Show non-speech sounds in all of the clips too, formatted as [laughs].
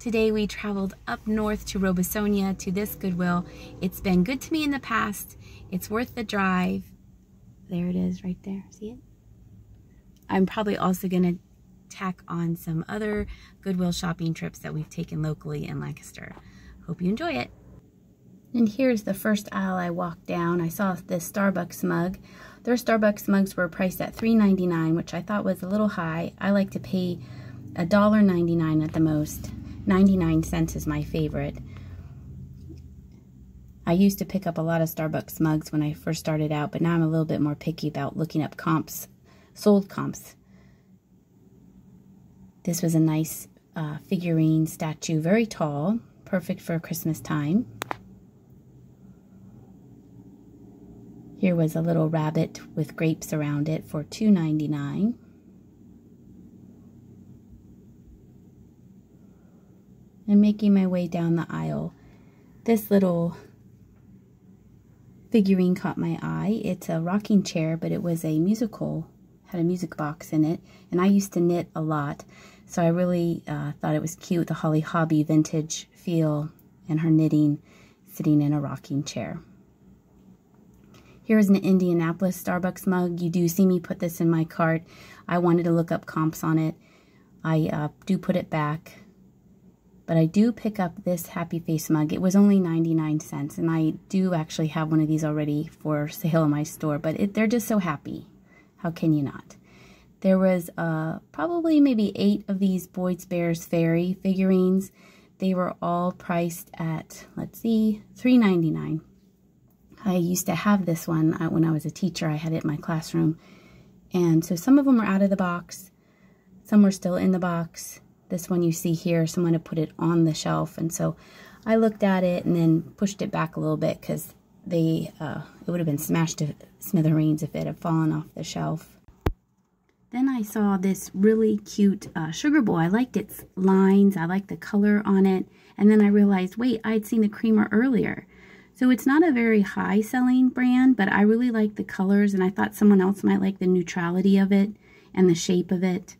Today we traveled up north to Robesonia to this Goodwill. It's been good to me in the past. It's worth the drive. There it is right there. See it? I'm probably also going to tack on some other Goodwill shopping trips that we've taken locally in Lancaster. Hope you enjoy it. And here's the first aisle I walked down. I saw this Starbucks mug. Their Starbucks mugs were priced at $3.99, which I thought was a little high. I like to pay $1.99 at the most. 99 cents is my favorite. I used to pick up a lot of Starbucks mugs when I first started out, but now I'm a little bit more picky about looking up comps, sold comps. This was a nice uh, figurine statue, very tall, perfect for Christmas time. Here was a little rabbit with grapes around it for $2.99. And making my way down the aisle, this little figurine caught my eye. It's a rocking chair, but it was a musical, had a music box in it. And I used to knit a lot, so I really uh, thought it was cute, the Holly Hobbie vintage feel and her knitting sitting in a rocking chair. Here's an Indianapolis Starbucks mug. You do see me put this in my cart. I wanted to look up comps on it. I uh, do put it back. But I do pick up this Happy Face mug. It was only 99 cents. And I do actually have one of these already for sale in my store. But it, they're just so happy. How can you not? There was uh, probably maybe eight of these Boyd's Bears Fairy figurines. They were all priced at, let's see, $3.99. I used to have this one uh, when I was a teacher. I had it in my classroom. And so some of them were out of the box. Some were still in the box. This one you see here, someone had put it on the shelf. And so I looked at it and then pushed it back a little bit because they uh, it would have been smashed to smithereens if it had fallen off the shelf. Then I saw this really cute uh, sugar bowl. I liked its lines. I liked the color on it. And then I realized, wait, I'd seen the creamer earlier. So it's not a very high selling brand, but I really like the colors and I thought someone else might like the neutrality of it and the shape of it.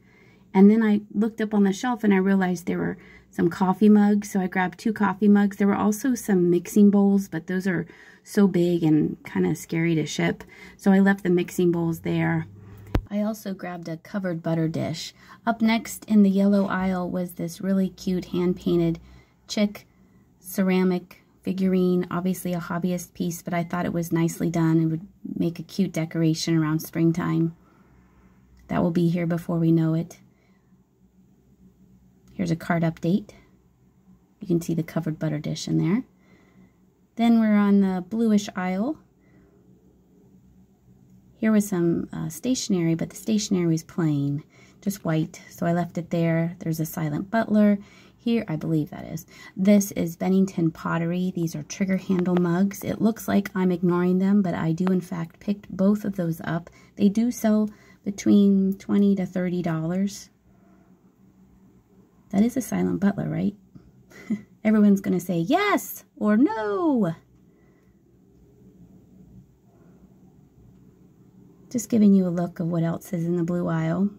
And then I looked up on the shelf and I realized there were some coffee mugs. So I grabbed two coffee mugs. There were also some mixing bowls, but those are so big and kind of scary to ship. So I left the mixing bowls there. I also grabbed a covered butter dish. Up next in the yellow aisle was this really cute hand-painted chick ceramic figurine, obviously a hobbyist piece, but I thought it was nicely done and would make a cute decoration around springtime. That will be here before we know it. Here's a card update. You can see the covered butter dish in there. Then we're on the bluish aisle. Here was some uh, stationery, but the stationery was plain, just white, so I left it there. There's a silent butler. Here, I believe that is. This is Bennington Pottery. These are trigger handle mugs. It looks like I'm ignoring them, but I do in fact picked both of those up. They do sell between 20 to $30. That is a silent butler, right? [laughs] Everyone's going to say yes or no. Just giving you a look of what else is in the blue aisle.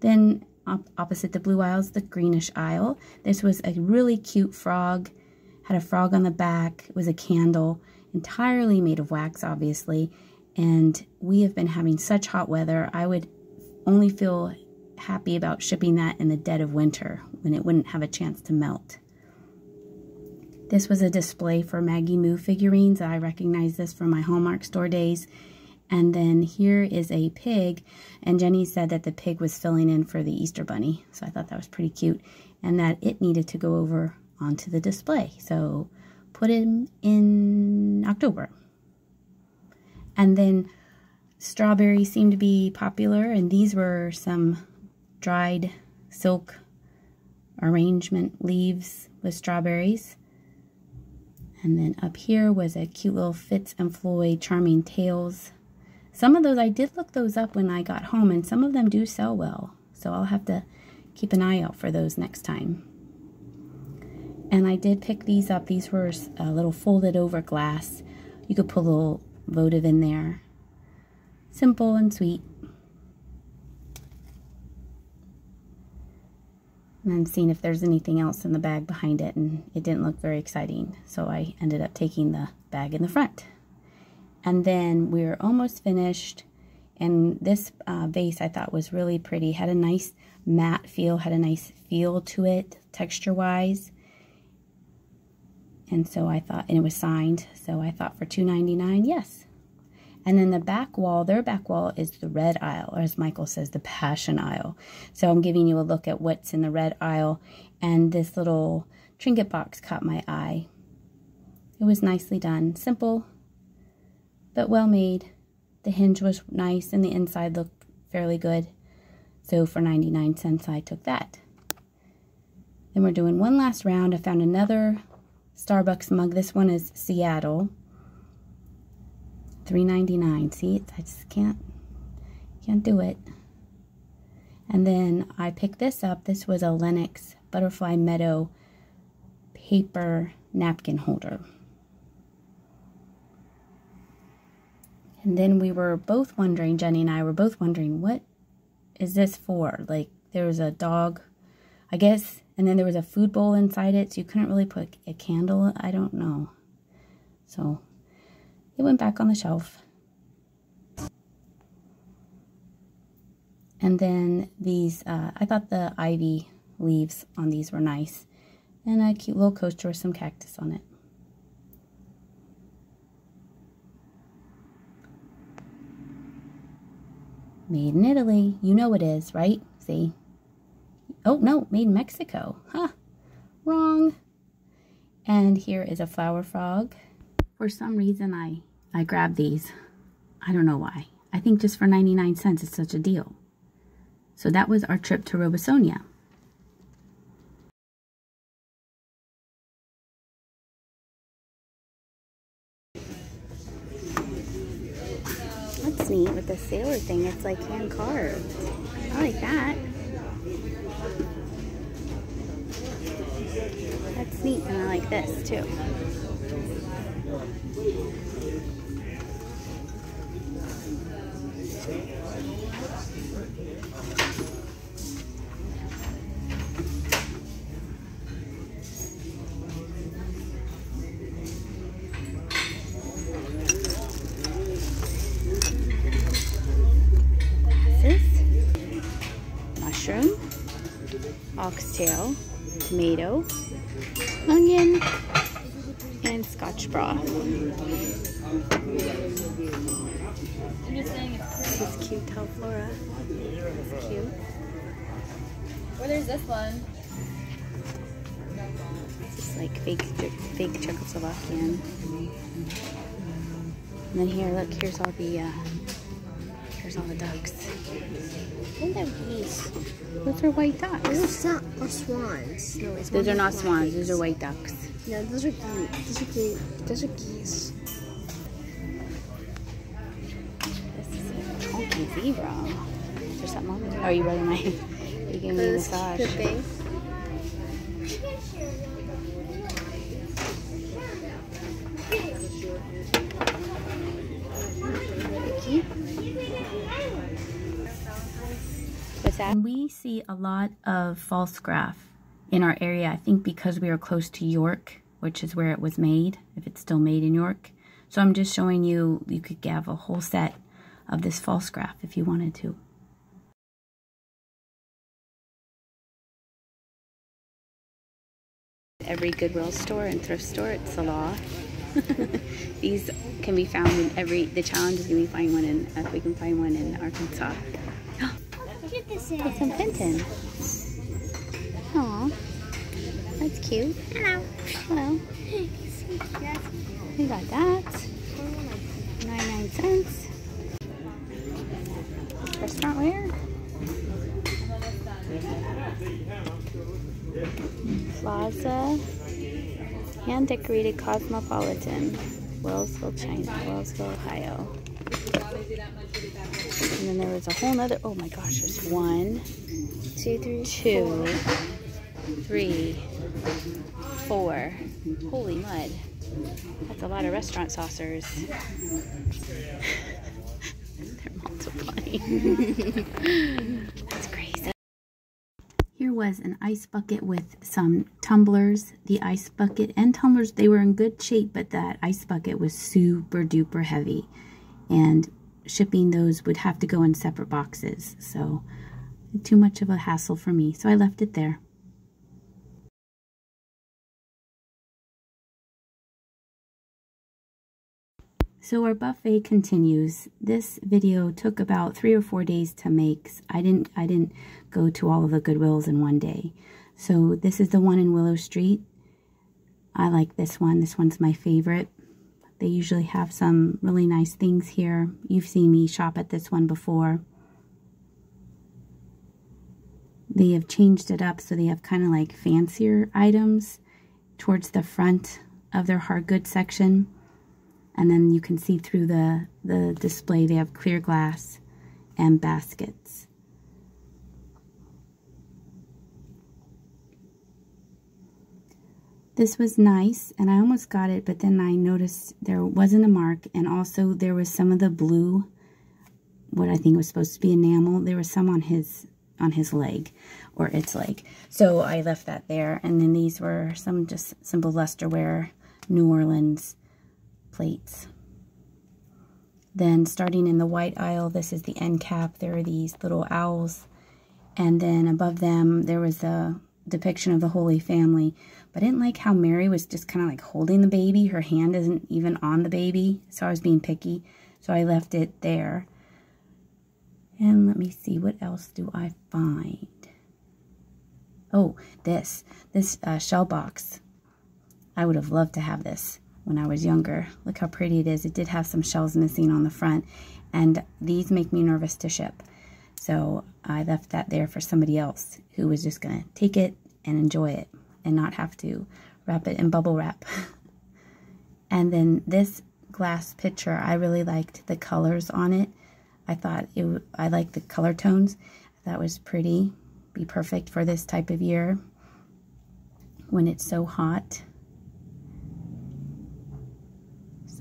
Then op opposite the blue aisle is the greenish aisle. This was a really cute frog. Had a frog on the back. It was a candle, entirely made of wax, obviously. And we have been having such hot weather. I would only feel happy about shipping that in the dead of winter when it wouldn't have a chance to melt. This was a display for Maggie Moo figurines. I recognize this from my Hallmark store days. And then here is a pig. And Jenny said that the pig was filling in for the Easter Bunny. So I thought that was pretty cute. And that it needed to go over onto the display. So put him in October. And then strawberries seemed to be popular. And these were some dried silk arrangement leaves with strawberries. And then up here was a cute little Fitz and Floyd Charming Tales some of those, I did look those up when I got home, and some of them do sell well. So I'll have to keep an eye out for those next time. And I did pick these up. These were a little folded over glass. You could put a little votive in there. Simple and sweet. And seeing if there's anything else in the bag behind it and it didn't look very exciting. So I ended up taking the bag in the front. And then we were almost finished and this uh, vase I thought was really pretty. Had a nice matte feel had a nice feel to it texture wise and so I thought and it was signed so I thought for $2.99 yes and then the back wall, their back wall is the red aisle, or as Michael says, the passion aisle. So I'm giving you a look at what's in the red aisle. And this little trinket box caught my eye. It was nicely done. Simple, but well made. The hinge was nice and the inside looked fairly good. So for 99 cents, I took that. Then we're doing one last round. I found another Starbucks mug. This one is Seattle. $3.99. See, I just can't, can't do it. And then I picked this up. This was a Lenox Butterfly Meadow paper napkin holder. And then we were both wondering, Jenny and I were both wondering, what is this for? Like, there was a dog, I guess, and then there was a food bowl inside it, so you couldn't really put a candle. I don't know. So it went back on the shelf. And then these, uh, I thought the ivy leaves on these were nice. And a cute little coaster with some cactus on it. Made in Italy. You know it is, right? See? Oh, no, made in Mexico. Huh. Wrong. And here is a flower frog. For some reason, I I grabbed these. I don't know why. I think just for 99 cents it's such a deal. So that was our trip to Robesonia. That's neat with the sailor thing. It's like hand carved. I like that. That's neat and I like this too. Mushroom, oxtail, tomato, onion, and scotch broth. This is cute Teleflora. It's cute. Or there's this one. It's like fake, fake Czechoslovakian. And then here, look, here's all the, uh, here's all the ducks. What are these? Those are white ducks. Those are, are swans. No, it's Those are not swans, those are white ducks. No, those are geese. Those are geese. Those are geese. Zebra. Is there something on there? Oh, you really might. [laughs] You giving me a This massage. could be. What's that? We see a lot of Pfaltzgraff in our area. I think because we are close to York, which is where it was made, if it's still made in York. So I'm just showing you, you could have a whole set of this Pfaltzgraff if you wanted to. Every Goodwill store and thrift store, it's a law. [laughs] These can be found in every, the challenge is going to be find one in, if we can find one in Arkansas. Look at this. It's some Fenton. Aw, that's cute. Hello. Hello. [laughs] We got that. 99 cents. Restaurant wear. Plaza. Hand decorated Cosmopolitan. Wellsville, China. Wellsville, Ohio. And then there was a whole nother. Oh my gosh, there's one, Two, three, two, three, four. Holy mud. That's a lot of restaurant saucers. [laughs] They're multiplying. [laughs] That's crazy. Here was an ice bucket with some tumblers. The ice bucket and tumblers, they were in good shape, but that ice bucket was super duper heavy. And shipping those would have to go in separate boxes. So too much of a hassle for me. So I left it there. So our buffet continues. This video took about three or four days to make. I didn't I didn't go to all of the Goodwills in one day. So this is the one in Willow Street. I like this one. This one's my favorite. They usually have some really nice things here. You've seen me shop at this one before. They have changed it up so they have kind of like fancier items towards the front of their hard goods section and then you can see through the, the display they have clear glass and baskets. This was nice, and I almost got it, but then I noticed there wasn't a mark, and also there was some of the blue, what I think was supposed to be enamel, there was some on his on his leg, or its leg. So I left that there, and then these were some just simple lusterware, New Orleans plates. Then starting in the white aisle, this is the end cap. There are these little owls. And then above them, there was a depiction of the Holy Family. But I didn't like how Mary was just kind of like holding the baby. Her hand isn't even on the baby. So I was being picky. So I left it there. And let me see, what else do I find? Oh, this. This uh, shell box. I would have loved to have this when I was younger. Look how pretty it is. It did have some shells missing on the front, and these make me nervous to ship. So I left that there for somebody else who was just going to take it and enjoy it and not have to wrap it in bubble wrap. [laughs] and then this glass pitcher, I really liked the colors on it. I thought it, I liked the color tones. That was pretty. Be perfect for this type of year when it's so hot.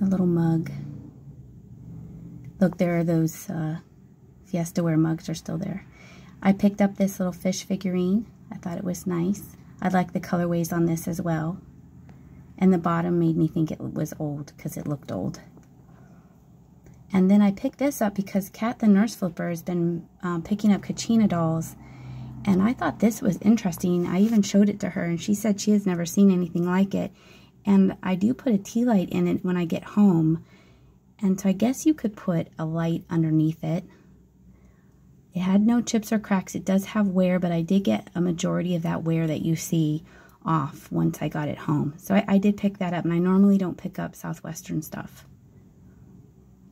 A little mug. Look, there are those uh, Fiesta Ware mugs are still there. I picked up this little fish figurine. I thought it was nice. I like the colorways on this as well. And the bottom made me think it was old because it looked old. And then I picked this up because Kat the Nurse Flipper has been um, picking up Kachina dolls. And I thought this was interesting. I even showed it to her and she said she has never seen anything like it. And I do put a tea light in it when I get home. And so I guess you could put a light underneath it. It had no chips or cracks. It does have wear, but I did get a majority of that wear that you see off once I got it home. So I, I did pick that up, and I normally don't pick up Southwestern stuff.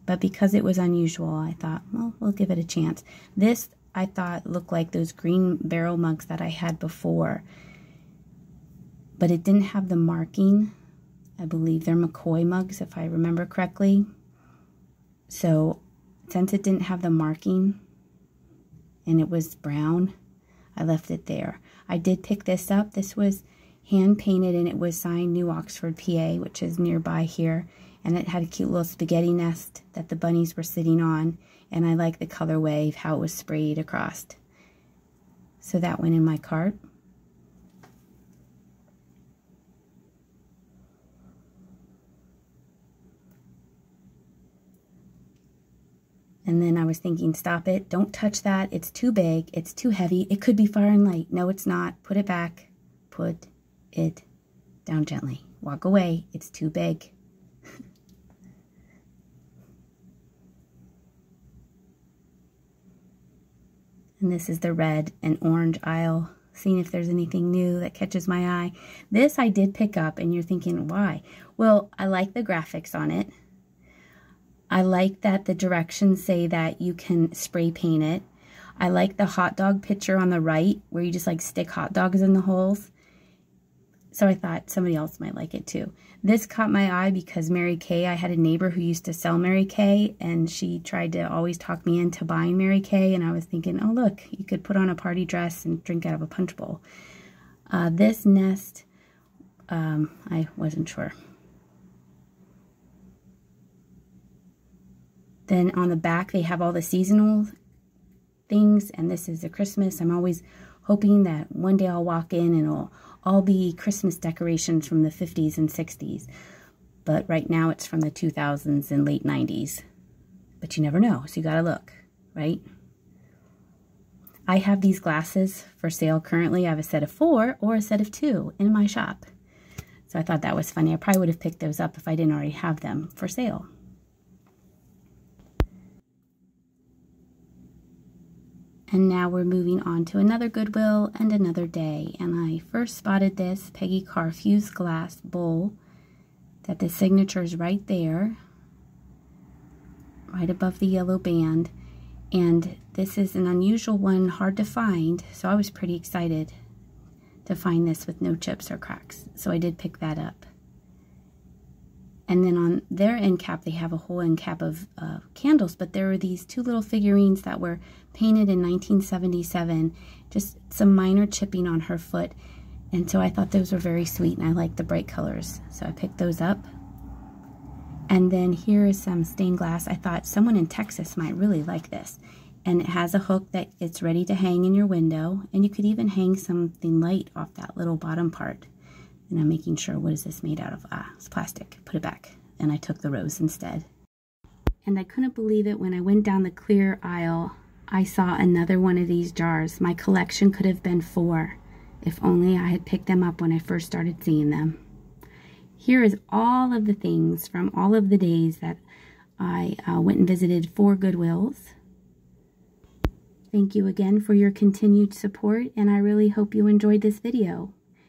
But because it was unusual, I thought, well, we'll give it a chance. This, I thought, looked like those green barrel mugs that I had before but it didn't have the marking. I believe they're McCoy mugs, if I remember correctly. So since it didn't have the marking and it was brown, I left it there. I did pick this up. This was hand painted and it was signed New Oxford, PA, which is nearby here. And it had a cute little spaghetti nest that the bunnies were sitting on. And I like the colorway, of how it was sprayed across. So that went in my cart. And then I was thinking, stop it. Don't touch that. It's too big. It's too heavy. It could be far and light. No, it's not. Put it back. Put it down gently. Walk away. It's too big. [laughs] and this is the red and orange aisle. Seeing if there's anything new that catches my eye. This I did pick up and you're thinking, why? Well, I like the graphics on it. I like that the directions say that you can spray paint it. I like the hot dog picture on the right where you just like stick hot dogs in the holes. So I thought somebody else might like it too. This caught my eye because Mary Kay, I had a neighbor who used to sell Mary Kay and she tried to always talk me into buying Mary Kay and I was thinking, oh look, you could put on a party dress and drink out of a punch bowl. Uh, this nest, um, I wasn't sure. Then on the back, they have all the seasonal things, and this is the Christmas. I'm always hoping that one day I'll walk in and it'll all be Christmas decorations from the 50s and 60s. But right now it's from the 2000s and late 90s. But you never know, so you gotta look, right? I have these glasses for sale currently. I have a set of four or a set of two in my shop. So I thought that was funny. I probably would have picked those up if I didn't already have them for sale. And now we're moving on to another Goodwill and another day. And I first spotted this Peggy fused glass bowl that the signature is right there, right above the yellow band. And this is an unusual one, hard to find, so I was pretty excited to find this with no chips or cracks. So I did pick that up. And then on their end cap, they have a whole end cap of uh, candles, but there were these two little figurines that were painted in 1977, just some minor chipping on her foot. And so I thought those were very sweet, and I like the bright colors. So I picked those up. And then here is some stained glass. I thought someone in Texas might really like this. And it has a hook that it's ready to hang in your window. And you could even hang something light off that little bottom part. And I'm making sure, what is this made out of? Ah, it's plastic. Put it back. And I took the rose instead. And I couldn't believe it when I went down the clear aisle. I saw another one of these jars. My collection could have been four, if only I had picked them up when I first started seeing them. Here is all of the things from all of the days that I uh, went and visited four Goodwills. Thank you again for your continued support, and I really hope you enjoyed this video.